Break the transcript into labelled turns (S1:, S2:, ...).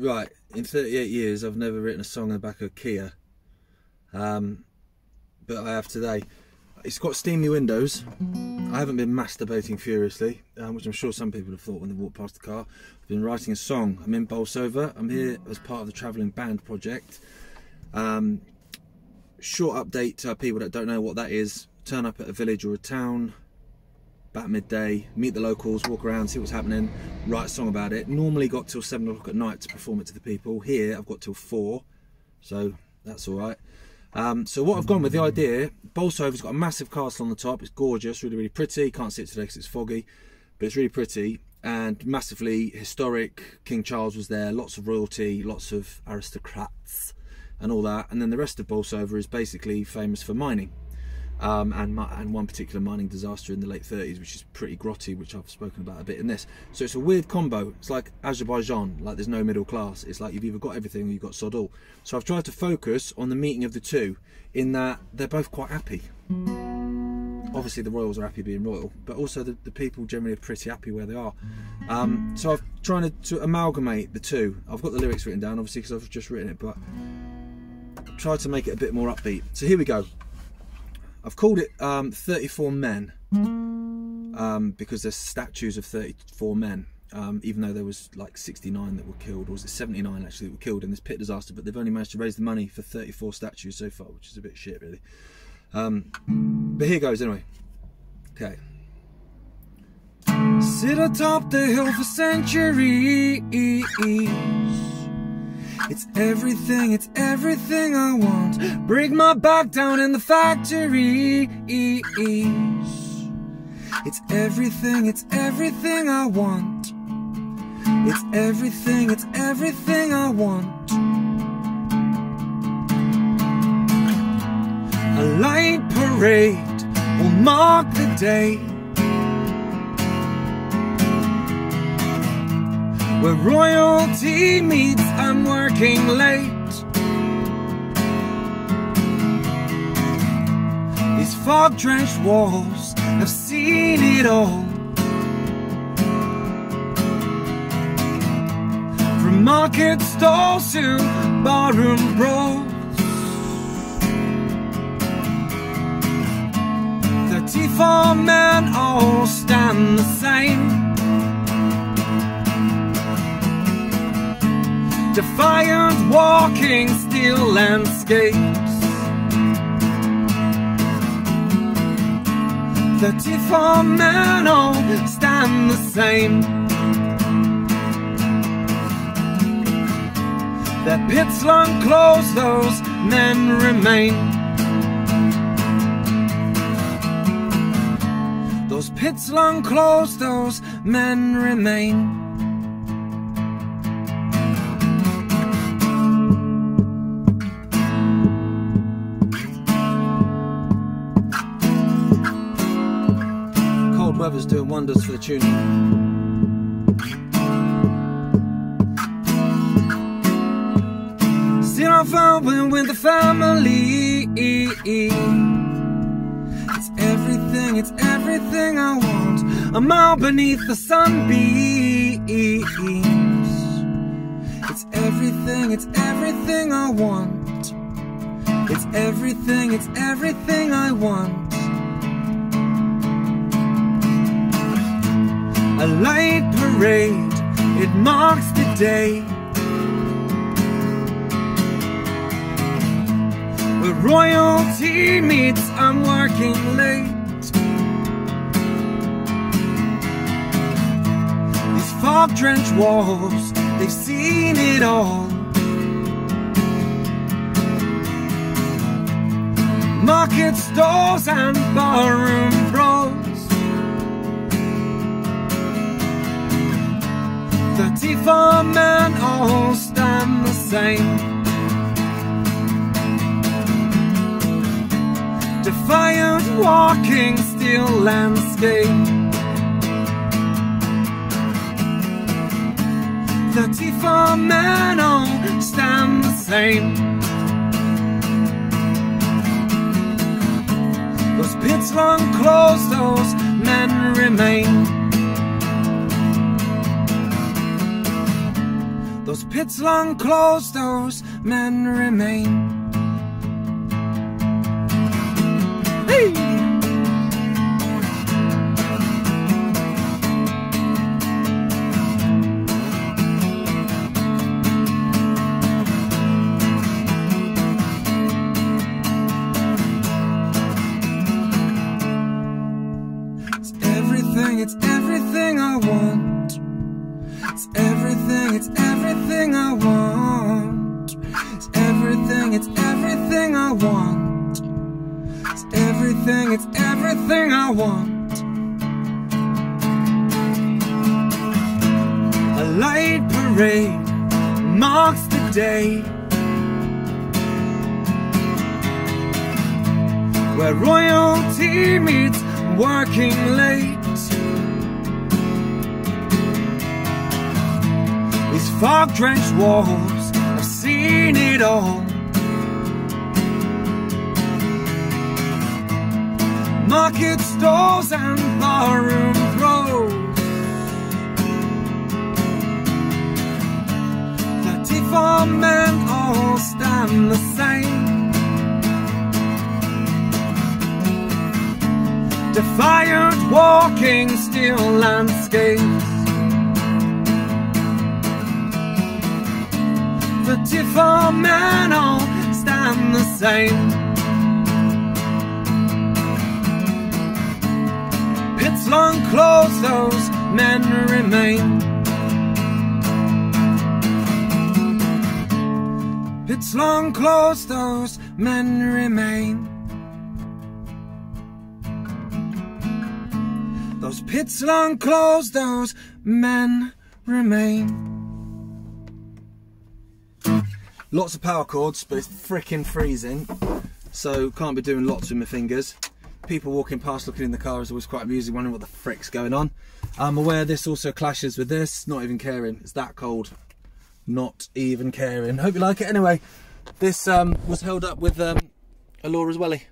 S1: Right, in 38 years, I've never written a song in the back of a Kia. Um, but I have today. It's got steamy windows. I haven't been masturbating furiously, um, which I'm sure some people have thought when they walked past the car. I've been writing a song. I'm in Bolsover. I'm here as part of the Travelling Band project. Um, short update to people that don't know what that is. Turn up at a village or a town, about midday, meet the locals, walk around, see what's happening, write a song about it. Normally got till seven o'clock at night to perform it to the people. Here I've got till four, so that's all right. Um, so what I've gone with the idea, Bolsover's got a massive castle on the top. It's gorgeous, really, really pretty. Can't see it today because it's foggy, but it's really pretty and massively historic. King Charles was there, lots of royalty, lots of aristocrats, and all that. And then the rest of Bolsover is basically famous for mining um, and, and one particular mining disaster in the late 30s, which is pretty grotty, which I've spoken about a bit in this. So it's a weird combo. It's like Azerbaijan, like there's no middle class. It's like you've either got everything or you've got sod all. So I've tried to focus on the meeting of the two in that they're both quite happy. Obviously, the royals are happy being royal, but also the, the people generally are pretty happy where they are. Um, so I'm trying to, to, amalgamate the two. I've got the lyrics written down, obviously, because I've just written it, but I've to make it a bit more upbeat. So here we go. I've called it um, 34 Men um, because there's statues of 34 men. Um, even though there was like 69 that were killed, or was it 79 actually that were killed in this pit disaster, but they've only managed to raise the money for 34 statues so far, which is a bit shit really. Um, but here goes anyway. Okay. Sit atop the hill for centuries it's everything, it's everything I want. Break my back down in the factory. It's everything, it's everything I want. It's everything, it's everything I want. A light parade will mark the day Where royalty meets, I'm working late. These fog drenched walls have seen it all. From market stalls to barroom brawls. Thirty-four men all stand the same. Defiant walking steel landscapes. Thirty-four men all stand the same. Their pits long closed, those men remain. Those pits long closed, those men remain. Weather's doing wonders for the tuning. Still I'm with the family. It's everything, it's everything I want. I'm out beneath the sunbeams. It's everything, it's everything I want. It's everything, it's everything I want. A light parade, it marks the day where royalty meets I'm working late. These fog drenched walls, they've seen it all. Market stalls and barroom Thirty-four men all stand the same Defiant walking steel landscape Thirty-four men all stand the same. Those pits long closed, those men remain pits long closed, those men remain. It's everything I want. A light parade marks the day. Where royalty meets working late These fog-drenched walls I've seen it all Market stalls and barroom throws Thirty-four men all stand the same. Defiant walking steel landscapes. Thirty-four men all stand the same Long closed, those men remain Pits long closed, those men remain Those pits long closed, those men remain. Lots of power chords, but it's freaking freezing. So can't be doing lots with my fingers. People walking past looking in the car is always quite amusing, wondering what the frick's going on. I'm aware this also clashes with this, not even caring. It's that cold. Not even caring. Hope you like it anyway. This um, was held up with um, a Laura's Welly.